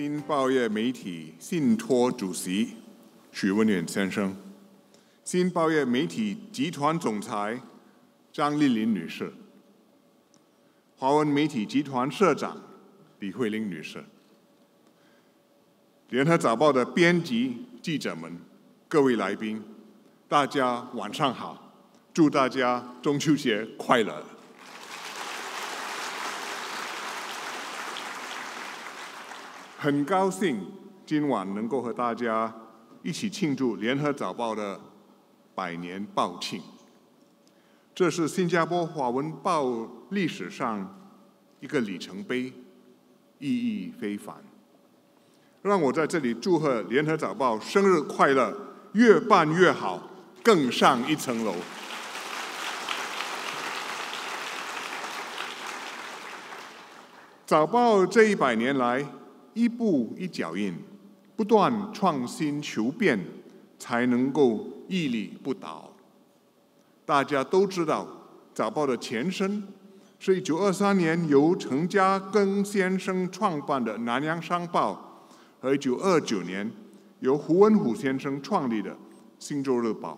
新报业媒体信托主席许文远先生，新报业媒体集团总裁张丽玲女士，华文媒体集团社长李慧玲女士，联合早报的编辑记者们，各位来宾，大家晚上好，祝大家中秋节快乐。很高兴今晚能够和大家一起庆祝《联合早报》的百年报庆。这是新加坡华文报历史上一个里程碑，意义非凡。让我在这里祝贺《联合早报》生日快乐，越办越好，更上一层楼。早报这一百年来。一步一脚印，不断创新求变，才能够屹立不倒。大家都知道，早报的前身是一九二三年由陈嘉庚先生创办的《南洋商报》，和一九二九年由胡文虎先生创立的《新洲日报》。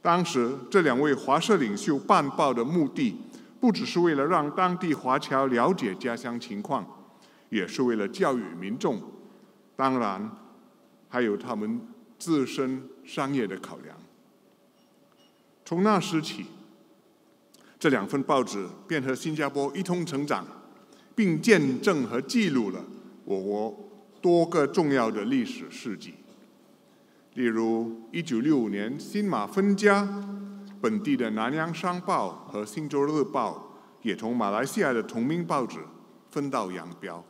当时这两位华社领袖办报的目的，不只是为了让当地华侨了解家乡情况。也是为了教育民众，当然还有他们自身商业的考量。从那时起，这两份报纸便和新加坡一同成长，并见证和记录了我国多个重要的历史事迹。例如，一九六五年新马分家，本地的《南洋商报》和《新洲日报》也同马来西亚的同名报纸分道扬镳。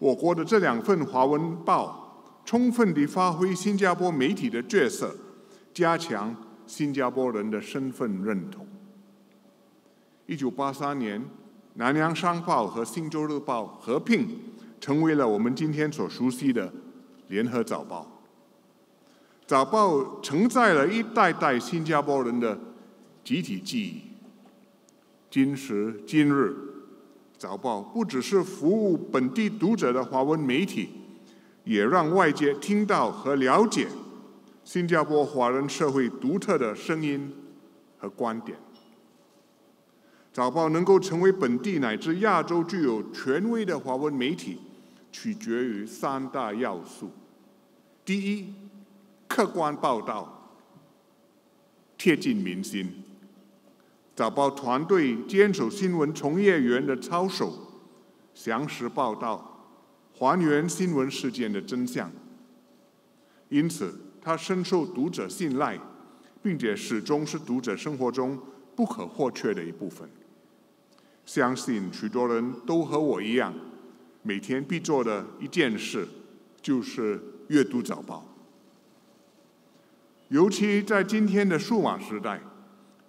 我国的这两份华文报，充分地发挥新加坡媒体的角色，加强新加坡人的身份认同。一九八三年，《南洋商报》和《新洲日报》合并，成为了我们今天所熟悉的《联合早报》。早报承载了一代代新加坡人的集体记忆。今时今日。早报不只是服务本地读者的华文媒体，也让外界听到和了解新加坡华人社会独特的声音和观点。早报能够成为本地乃至亚洲具有权威的华文媒体，取决于三大要素：第一，客观报道，贴近民心。早报团队坚守新闻从业员的操守，详实报道，还原新闻事件的真相。因此，它深受读者信赖，并且始终是读者生活中不可或缺的一部分。相信许多人都和我一样，每天必做的一件事就是阅读早报。尤其在今天的数码时代。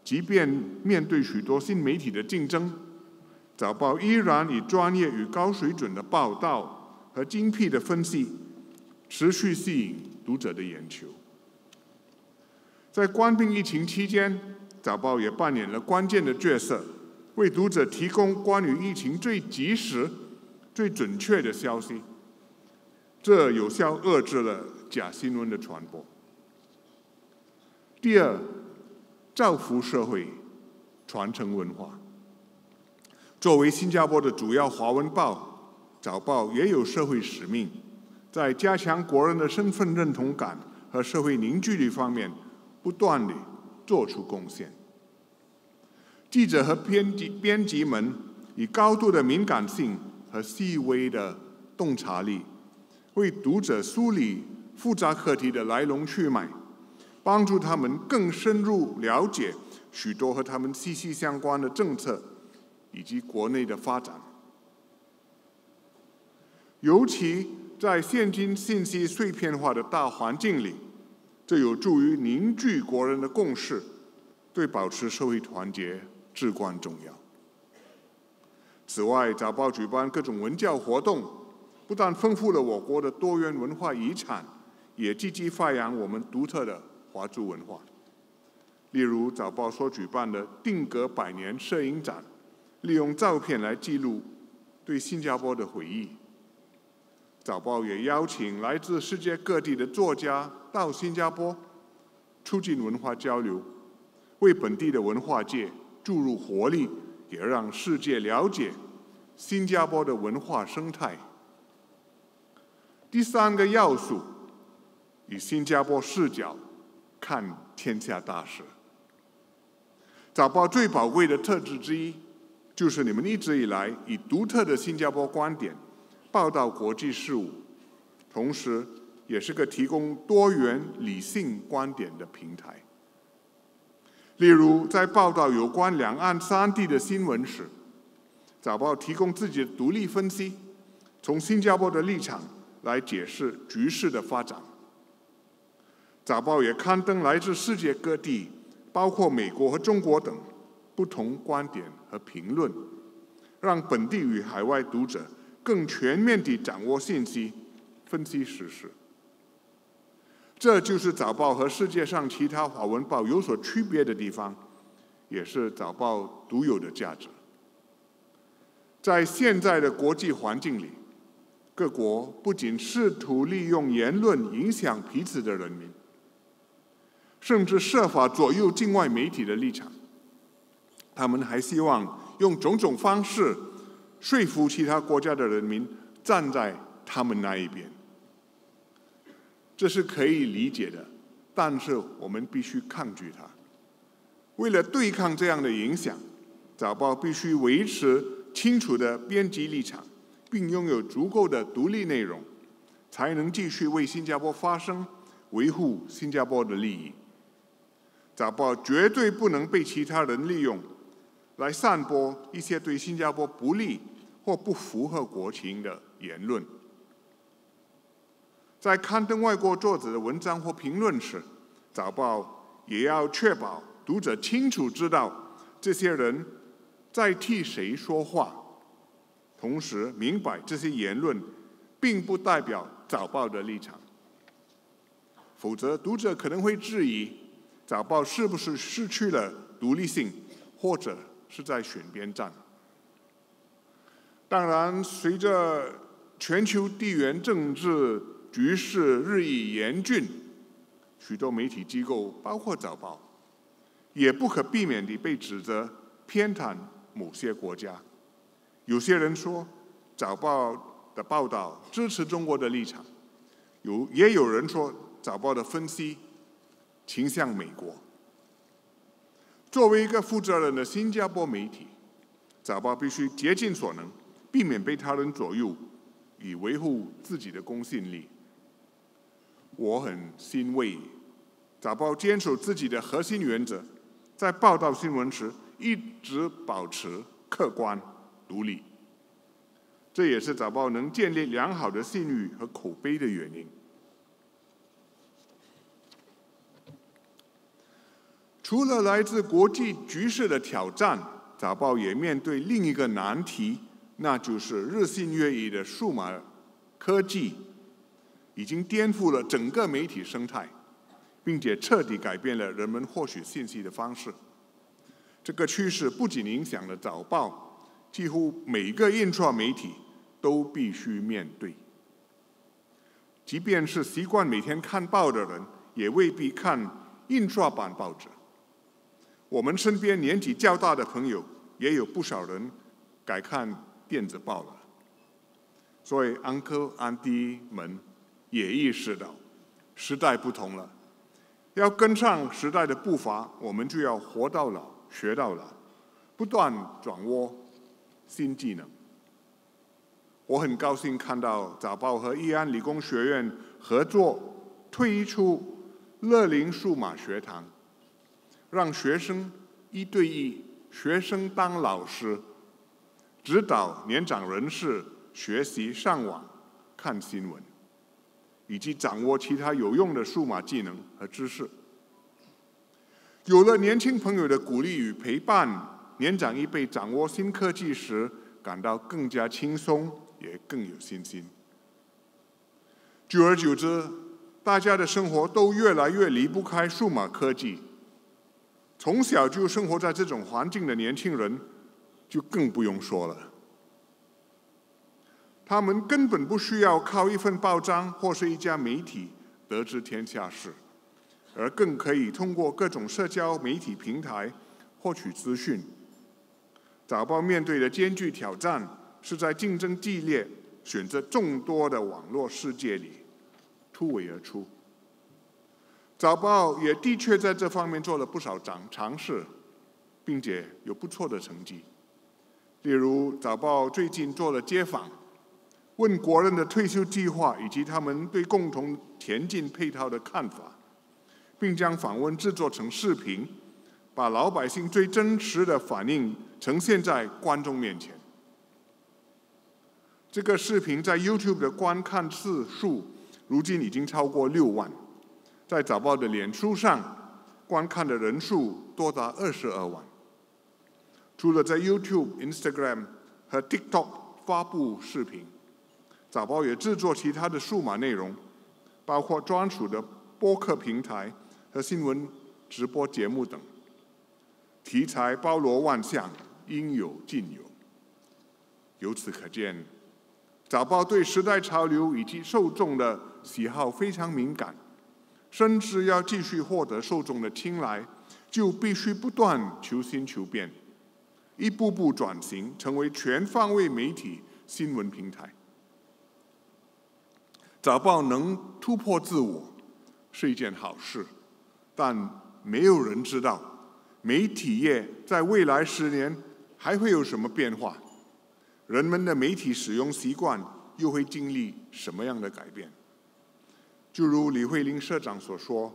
即便面对许多新媒体的竞争，早报依然以专业与高水准的报道和精辟的分析，持续吸引读者的眼球。在关闭疫情期间，早报也扮演了关键的角色，为读者提供关于疫情最及时、最准确的消息，这有效遏制了假新闻的传播。第二。造福社会，传承文化。作为新加坡的主要华文报，早报也有社会使命，在加强国人的身份认同感和社会凝聚力方面，不断地做出贡献。记者和编辑编辑们以高度的敏感性和细微的洞察力，为读者梳理复杂课题的来龙去脉。帮助他们更深入了解许多和他们息息相关的政策以及国内的发展，尤其在现今信息碎片化的大环境里，这有助于凝聚国人的共识，对保持社会团结至关重要。此外，早报举办各种文教活动，不但丰富了我国的多元文化遗产，也积极发扬我们独特的。华族文化，例如早报所举办的定格百年摄影展，利用照片来记录对新加坡的回忆；早报也邀请来自世界各地的作家到新加坡，促进文化交流，为本地的文化界注入活力，也让世界了解新加坡的文化生态。第三个要素，以新加坡视角看天下大事。早报最宝贵的特质之一，就是你们一直以来以独特的新加坡观点。报道国际事务，同时也是个提供多元理性观点的平台。例如，在报道有关两岸三地的新闻时，早报提供自己的独立分析，从新加坡的立场来解释局势的发展。早报也刊登来自世界各地，包括美国和中国等不同观点和评论，让本地与海外读者。更全面地掌握信息，分析实事。这就是早报和世界上其他华文报有所区别的地方，也是早报独有的价值。在现在的国际环境里，各国不仅试图利用言论影响彼此的人民，甚至设法左右境外媒体的立场。他们还希望用种种方式。说服其他国家的人民站在他们那一边，这是可以理解的，但是我们必须抗拒它。为了对抗这样的影响，早报必须维持清楚的编辑立场，并拥有足够的独立内容，才能继续为新加坡发声，维护新加坡的利益。早报绝对不能被其他人利用，来散播一些对新加坡不利。或不符合国情的言论，在刊登外国作者的文章或评论时，早报也要确保读者清楚知道这些人在替谁说话，同时明白这些言论并不代表早报的立场。否则，读者可能会质疑早报是不是失去了独立性，或者是在选边站。当然，随着全球地缘政治局势日益严峻，许多媒体机构，包括早报，也不可避免地被指责偏袒某些国家。有些人说，早报的报道支持中国的立场；有也有人说，早报的分析倾向美国。作为一个负责任的新加坡媒体，早报必须竭尽所能。避免被他人左右，以维护自己的公信力。我很欣慰，早报坚守自己的核心原则，在报道新闻时一直保持客观独立。这也是早报能建立良好的信誉和口碑的原因。除了来自国际局势的挑战，早报也面对另一个难题。那就是日新月异的数码科技，已经颠覆了整个媒体生态，并且彻底改变了人们获取信息的方式。这个趋势不仅影响了早报，几乎每个印刷媒体都必须面对。即便是习惯每天看报的人，也未必看印刷版报纸。我们身边年纪较大的朋友，也有不少人改看。电子报了，所以 uncle、auntie 们也意识到时代不同了，要跟上时代的步伐，我们就要活到老学到老，不断掌握新技能。我很高兴看到早报和义安理工学院合作推出乐龄数码学堂，让学生一对一，学生当老师。指导年长人士学习上网、看新闻，以及掌握其他有用的数码技能和知识。有了年轻朋友的鼓励与陪伴，年长一辈掌握新科技时感到更加轻松，也更有信心。久而久之，大家的生活都越来越离不开数码科技。从小就生活在这种环境的年轻人。就更不用说了。他们根本不需要靠一份报章或是一家媒体得知天下事，而更可以通过各种社交媒体平台获取资讯。早报面对的艰巨挑战，是在竞争激烈、选择众多的网络世界里突围而出。早报也的确在这方面做了不少尝尝试，并且有不错的成绩。例如，早报最近做了街访，问国人的退休计划以及他们对共同前进配套的看法，并将访问制作成视频。把老百姓最真实的反应呈现在观众面前。这个视频在 YouTube 的观看次数如今已经超过六万，在早报的脸书上观看的人数多达二十二万。除了在 YouTube、Instagram 和 TikTok 发布视频，早报也制作其他的数码内容，包括专属的播客平台和新闻直播节目等。题材包罗万象，应有尽有。由此可见，早报对时代潮流以及受众的喜好非常敏感，甚至要继续获得受众的青睐，就必须不断求新求变，一步步转型，成为全方位媒体新闻平台。早报能突破自我是一件好事，但没有人知道。媒体业在未来十年还会有什么变化？人们的媒体使用习惯又会经历什么样的改变？就如李慧玲社长所说：“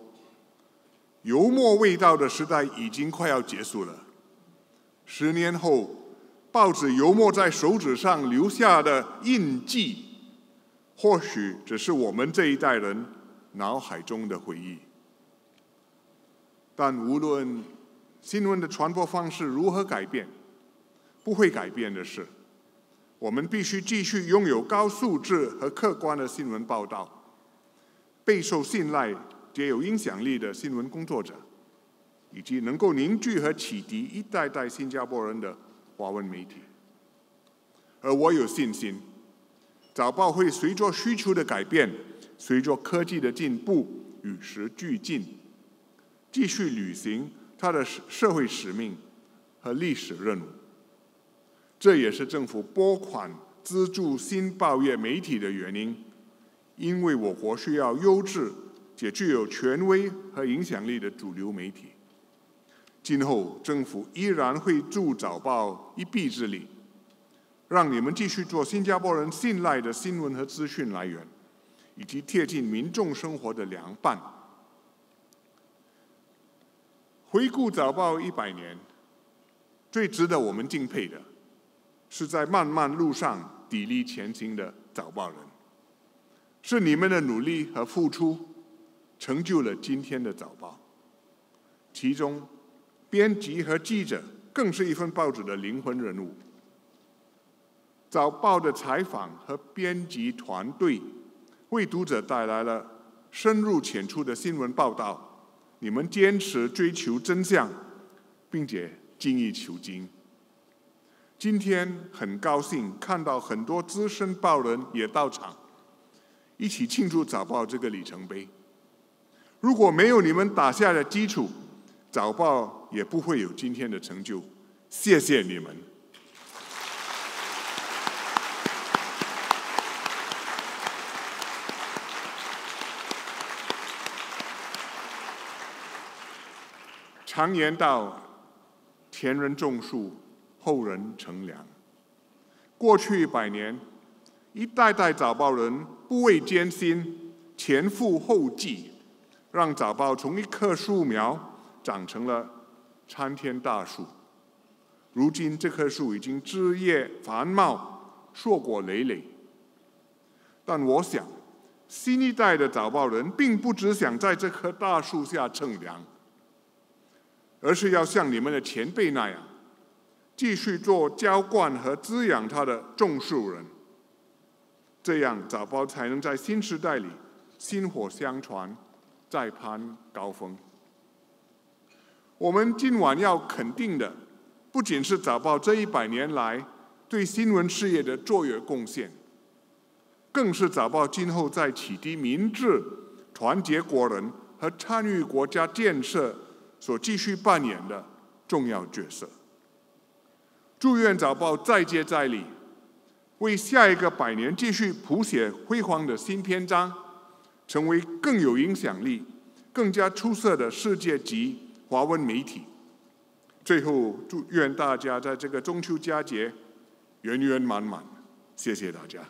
油墨味道的时代已经快要结束了。十年后，报纸油墨在手指上留下的印记，或许只是我们这一代人脑海中的回忆。但无论……”新闻的传播方式如何改变？不会改变的是，我们必须继续拥有高素质和客观的新闻报道，备受信赖、且有影响力的新闻工作者，以及能够凝聚和启迪一代代新加坡人的华文媒体。而我有信心，早报会随着需求的改变，随着科技的进步，与时俱进，继续履行。它的社会使命和历史任务，这也是政府拨款资助新报业媒体的原因。因为我国需要优质且具有权威和影响力的主流媒体。今后政府依然会助早报一臂之力，让你们继续做新加坡人信赖的新闻和资讯来源，以及贴近民众生活的良伴。回顾早报一百年，最值得我们敬佩的，是在漫漫路上砥砺前行的早报人，是你们的努力和付出，成就了今天的早报。其中，编辑和记者更是一份报纸的灵魂人物。早报的采访和编辑团队，为读者带来了深入浅出的新闻报道。你们坚持追求真相，并且精益求精。今天很高兴看到很多资深报人也到场，一起庆祝早报这个里程碑。如果没有你们打下的基础，早报也不会有今天的成就。谢谢你们。常言道：“前人种树，后人乘凉。”过去百年，一代代早报人不畏艰辛，前赴后继，让早报从一棵树苗长成了参天大树。如今，这棵树已经枝叶繁茂，硕果累累。但我想，新一代的早报人并不只想在这棵大树下乘凉。而是要像你们的前辈那样，继续做浇灌和滋养它的种树人。这样早报才能在新时代里薪火相传，再攀高峰。我们今晚要肯定的，不仅是早报这一百年来对新闻事业的卓越贡献，更是早报今后在启迪民智、团结国人和参与国家建设所继续扮演的重要角色。祝愿早报再接再厉，为下一个百年继续谱写辉煌的新篇章，成为更有影响力、更加出色的世界级华文媒体。最后，祝愿大家在这个中秋佳节圆圆满满。谢谢大家。